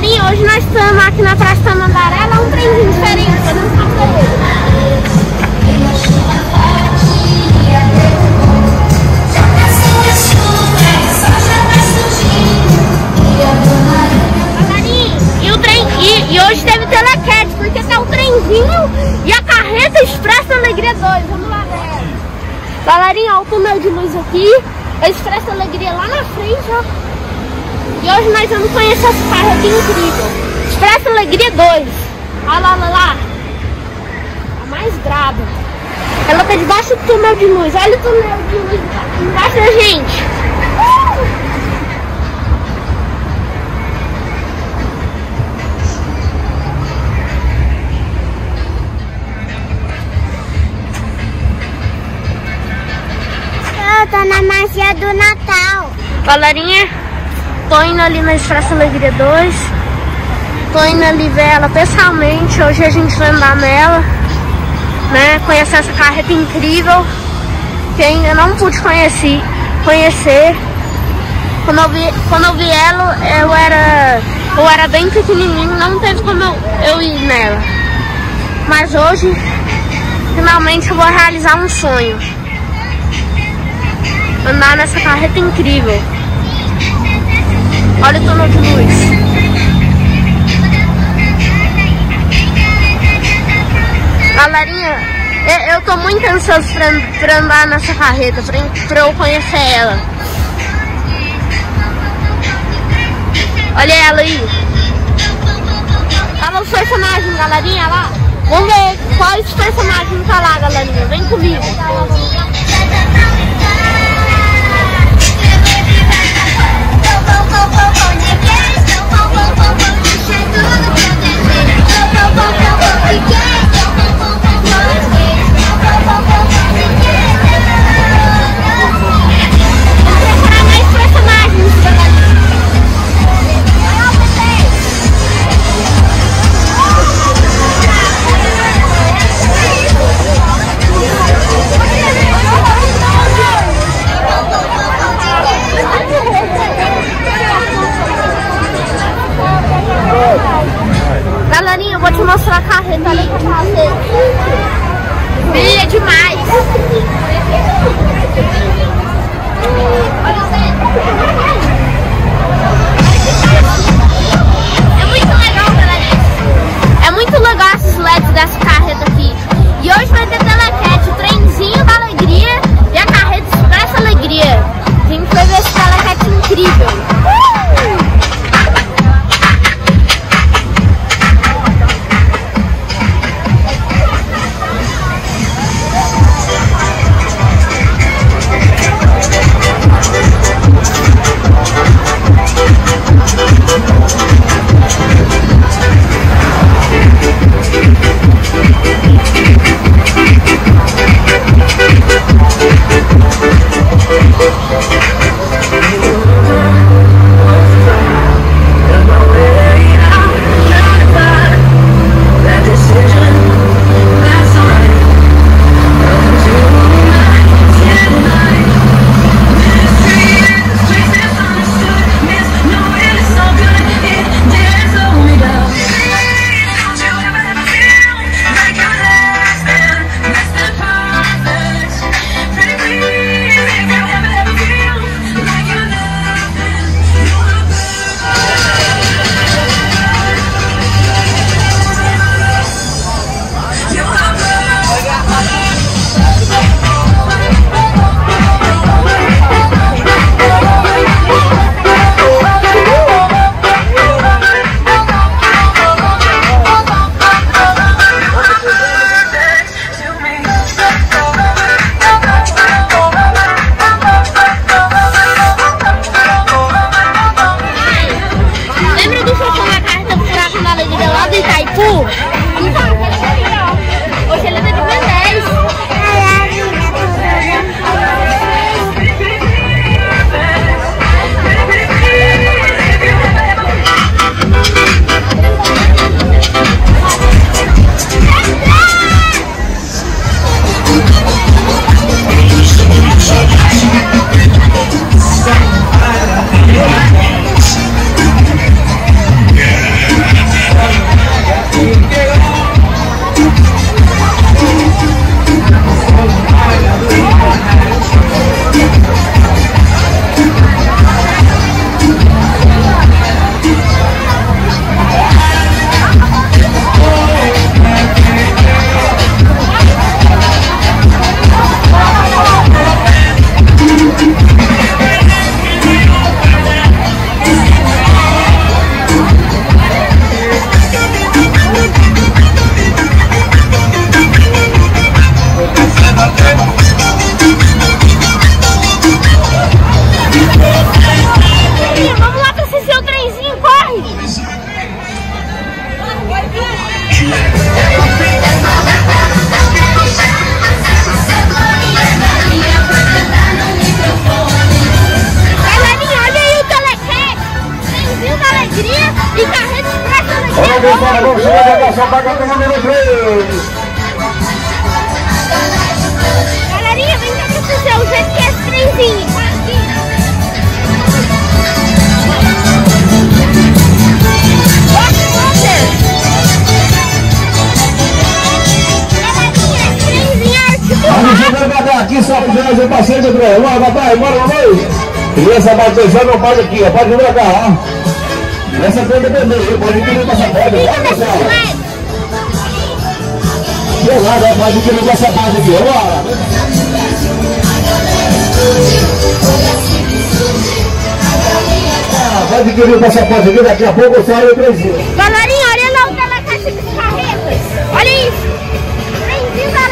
Galerinha, hoje nós estamos aqui na Praça Tamandaré, lá um trenzinho diferente, passeio. Galerinha, e o trem, e, hoje teve telequete, porque tá o trenzinho e a carreta Expresso Alegria 2, vamos lá ver. Galerinha, ó o túnel de luz aqui, a Expresso Alegria lá na frente, ó. E hoje nós vamos conhecer esse carro aqui incrível. Expresso Alegria 2. Olha lá, olha lá. A mais braba. Ela tá debaixo do túnel de luz. Olha o túnel de luz embaixo da gente. Uh! Eu tô na magia do Natal. Galerinha, tô indo ali na Expresso Alegria 2. Tô indo ali ver ela pessoalmente. Hoje a gente vai andar nela. Né? Conhecer essa carreta incrível. Que ainda não pude conhecer. conhecer. Quando eu vi, quando eu vi ela, eu era, eu era bem pequenininho. Não teve como eu, eu ir nela. Mas hoje, finalmente eu vou realizar um sonho. Andar nessa carreta incrível. Olha o túnel de luz. Galerinha, eu, eu tô muito ansioso pra, pra andar nessa carreta, pra, pra eu conhecer ela. Olha ela aí. Olha os personagens, galerinha, lá. Vamos ver quais personagens tá lá, galerinha. Vem comigo. 去买 Chegar a nossa vaga número 3. Galerinha, vem cá pra você o trenzinho é Vamos articulado. chegar devagar aqui, só para fazer passeio, André. Bora, papai, bora, mamãe. Criança batizando, não pode aqui, ó. Pode vir pra cá, ó. Essa coisa é vermelha, pode vir passaporte. Fica Bora, desses pessoal. Lados. Sei lá, né? Pode vir no passaporte aqui, bora. Ah, Pode vir no passaporte aqui, daqui a pouco sai o trenzinho. Galerinha, olha lá o telecaixa de carretas. Olha isso. Trenzinho da.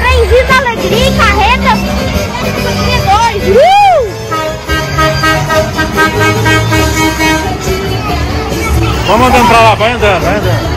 Trenzinho da alegria e carreta. Uh! Vamos andando pra lá, vai andando, vai andando.